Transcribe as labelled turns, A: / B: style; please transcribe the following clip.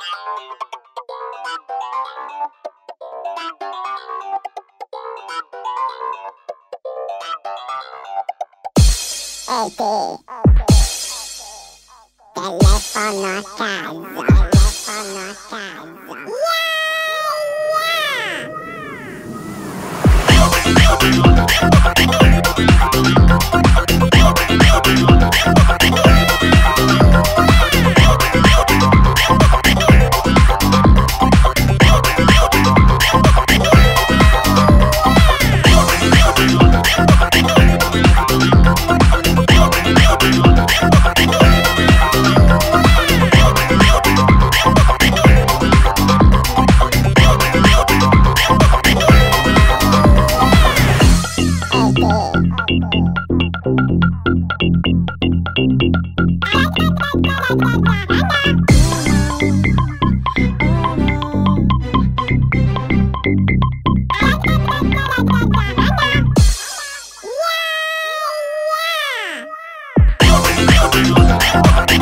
A: Eddie. Telefono a
B: casa, telefono a casa. Yeah!
C: All the